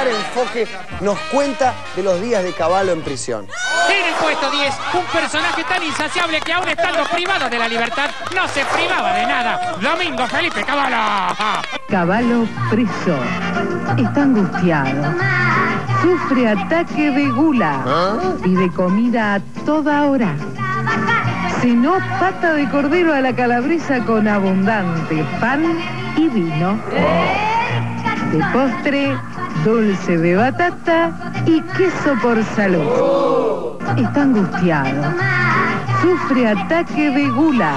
particular enfoque nos cuenta de los días de Caballo en prisión. En el puesto 10, un personaje tan insaciable que aún estando privado de la libertad, no se privaba de nada. Domingo Felipe Caballo. Caballo preso. Está angustiado. Sufre ataque de gula y de comida a toda hora. Cenó pata de cordero a la calabresa con abundante pan y vino. De postre, dulce de batata y queso por salud. Está angustiado. Sufre ataque de gula